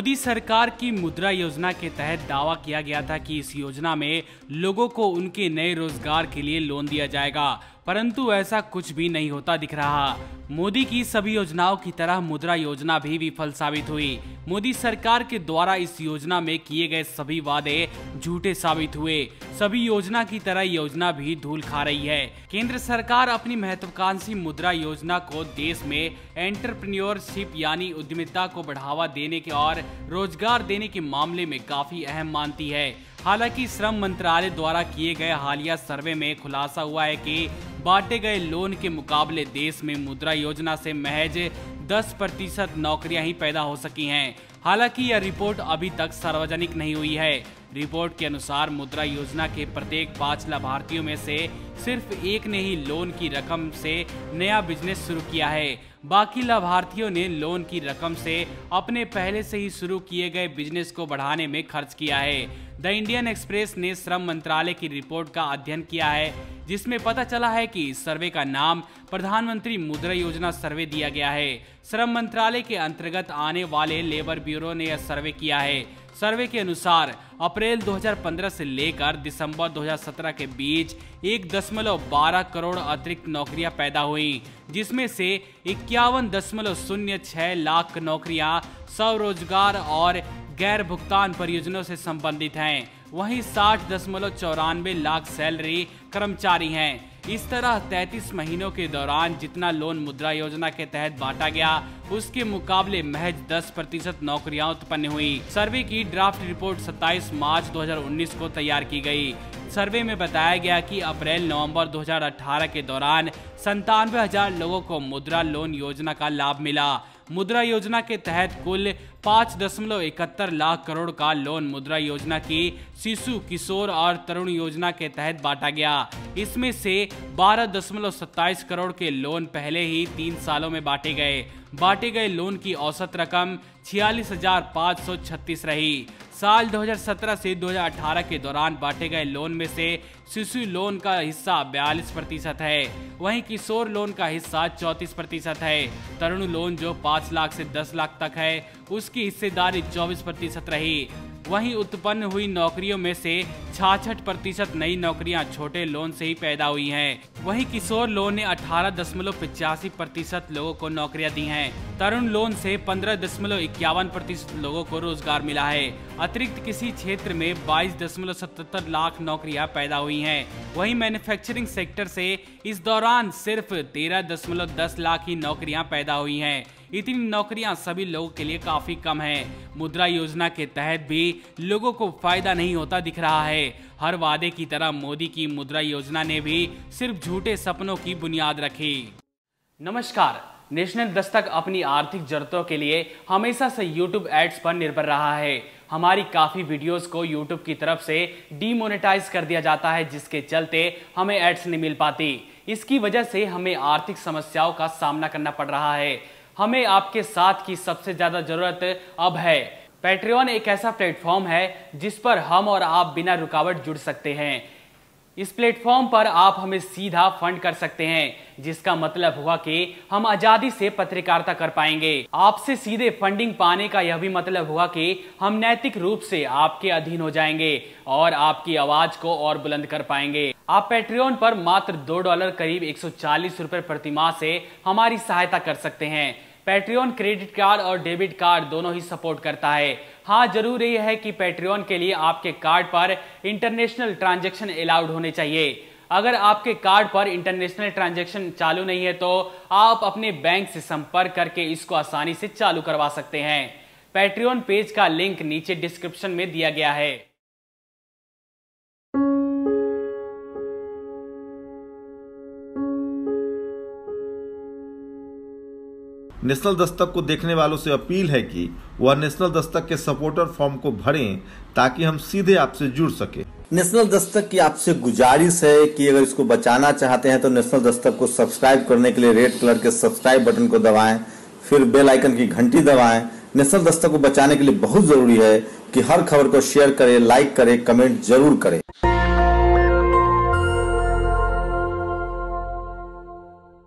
मोदी सरकार की मुद्रा योजना के तहत दावा किया गया था कि इस योजना में लोगों को उनके नए रोज़गार के लिए लोन दिया जाएगा। परंतु ऐसा कुछ भी नहीं होता दिख रहा। मोदी की सभी योजनाओं की तरह मुद्रा योजना भी विफल साबित हुई। मोदी सरकार के द्वारा इस योजना में किए गए सभी वादे झूठे साबित हुए। सभी योजना की तरह योजना भी धूल खा रही है। केंद्र सरकार अपनी महत्वाकांक्षी मुद्रा योजना को देश में एंटरप्रेन्योरशिप यानी उद्यमिता को बढ़ावा देने के और रोज़गार देने के मामले में काफ़ी अहम मानती है। हालाँकि श्रम मंत्रालय द्वारा किए गए हालिया सर्वे में खुलासा हुआ है कि बांटे गए लोन के मुकाबले देश में मुद्रा योजना से महज 10 प्रतिशत नौकरियाँ ही पैदा हो सकी हैं। हालाँकि यह रिपोर्ट अभी तक सार्वजनिक नहीं हुई है। रिपोर्ट के अनुसार मुद्रा योजना के प्रत्येक पाँच लाभार्थियों में से सिर्फ़ एक ने ही लोन की रकम से नया बिज़नेस शुरू किया है। बाकी लाभार्थियों ने लोन की रकम से अपने पहले से ही शुरू किए गए बिज़नेस को बढ़ाने में खर्च किया है। द इंडियन एक्सप्रेस ने श्रम मंत्रालय की रिपोर्ट का अध्ययन किया है। जिसमें पता चला है कि सर्वे का नाम प्रधानमंत्री मुद्रा योजना सर्वे दिया गया है। श्रम मंत्रालय के अंतर्गत आने वाले लेबर ब्यूरो ने यह सर्वे किया है। सर्वे के अनुसार, अप्रैल 2015 से लेकर दिसंबर 2017 के बीच एक दशमलव बारह करोड़ अतिरिक्त नौकरियाँ पैदा हुई, जिसमें से इक्यावन दशमलव शून्य छह लाख नौकरियाँ स्वरोजगार और गैर भुगतान परियोजनाओं से संबंधित हैं। वहीं साठ दशमलव चौरानवे लाख सैलरी कर्मचारी हैं। इस तरह 33 महीनों के दौरान जितना लोन मुद्रा योजना के तहत बांटा गया, उसके मुकाबले महज 10 प्रतिशत नौकरियाँ उत्पन्न हुई। सर्वे की ड्राफ्ट रिपोर्ट 27 मार्च 2019 को तैयार की गई। सर्वे में बताया गया कि अप्रैल नवंबर 2018 के दौरान संतानवे हज़ार लोगों को मुद्रा लोन योजना का लाभ मिला। मुद्रा योजना के तहत कुल पाँच दशमलव इकहत्तर लाख करोड़ का लोन मुद्रा योजना की शिशु किशोर और तरुण योजना के तहत बांटा गया। इसमें से बारह दशमलव सत्ताईस करोड़ के लोन पहले ही तीन सालों में बांटे गए। बांटे गए लोन की औसत रकम छियालीस हज़ार पाँच सौ छत्तीस रही। साल 2017 से 2018 के दौरान बांटे गए लोन में से शिशु लोन का हिस्सा 42 प्रतिशत है। वहीं किशोर लोन का हिस्सा 34 प्रतिशत है। तरुण लोन जो 5 लाख से 10 लाख तक है, उसकी हिस्सेदारी 24 प्रतिशत रही। वहीं उत्पन्न हुई नौकरियों में से छाछठ प्रतिशत नई नौकरियाँ छोटे लोन से ही पैदा हुई हैं। वहीं किशोर लोन ने अठारह दशमलव पिचासी प्रतिशत लोगों को नौकरियाँ दी हैं। तरुण लोन से पंद्रह दशमलव इक्यावन प्रतिशत लोगों को रोज़गार मिला है अतिरिक्त किसी क्षेत्र में बाईस दशमलव सतहत्तर लाख नौकरियाँ पैदा हुई हैं। वहीं मैन्युफैक्चरिंग सेक्टर से इस दौरान सिर्फ़ तेरह दशमलव दस लाख ही नौकरियाँ पैदा हुई हैं इतनी नौकरियाँ सभी लोगों के लिए काफ़ी कम है। मुद्रा योजना के तहत भी लोगों को फ़ायदा नहीं होता दिख रहा है। हर वादे की तरह मोदी की मुद्रा योजना ने भी सिर्फ़ झूठे सपनों की बुनियाद रखी। नमस्कार। नेशनल दस्तक अपनी आर्थिक जरूरतों के लिए हमेशा से यूट्यूब एड्स पर निर्भर रहा है। हमारी काफ़ी वीडियोस को यूट्यूब की तरफ़ से डीमोनेटाइज कर दिया जाता है, जिसके चलते हमें एड्स नहीं मिल पाती। इसकी वजह से हमें आर्थिक समस्याओं का सामना करना पड़ रहा है। हमें आपके साथ की सबसे ज़्यादा ज़रूरत अब है। पैट्रियन एक ऐसा प्लेटफॉर्म है जिस पर हम और आप बिना रुकावट जुड़ सकते हैं। इस प्लेटफॉर्म पर आप हमें सीधा फंड कर सकते हैं, जिसका मतलब हुआ कि हम आज़ादी से पत्रकारिता कर पाएँगे। आपसे सीधे फंडिंग पाने का यह भी मतलब हुआ कि हम नैतिक रूप से आपके अधीन हो जाएँगे और आपकी आवाज़ को और बुलंद कर पाएँगे। आप पेट्रियन पर मात्र दो डॉलर करीब एक सौ रुपए प्रति माह से हमारी सहायता कर सकते हैं। पेट्रियन क्रेडिट कार्ड और डेबिट कार्ड दोनों ही सपोर्ट करता है। हाँ ज़रूर ये है कि पेट्रियन के लिए आपके कार्ड पर इंटरनेशनल ट्रांजेक्शन अलाउड होने चाहिए। अगर आपके कार्ड पर इंटरनेशनल ट्रांजेक्शन चालू नहीं है तो आप अपने बैंक से संपर्क करके इसको आसानी से चालू करवा सकते हैं। पेट्रियन पेज का लिंक नीचे डिस्क्रिप्शन में दिया गया है। नेशनल दस्तक को देखने वालों से अपील है कि वह नेशनल दस्तक के सपोर्टर फॉर्म को भरें ताकि हम सीधे आपसे जुड़ सके। नेशनल दस्तक की आपसे गुजारिश है कि अगर इसको बचाना चाहते हैं तो नेशनल दस्तक को सब्सक्राइब करने के लिए रेड कलर के सब्सक्राइब बटन को दबाएँ, फिर बेल आइकन की घंटी दबाएँ। नेशनल दस्तक को बचाने के लिए बहुत ज़रूरी है कि हर खबर को शेयर करें, लाइक करें, कमेंट ज़रूर करें।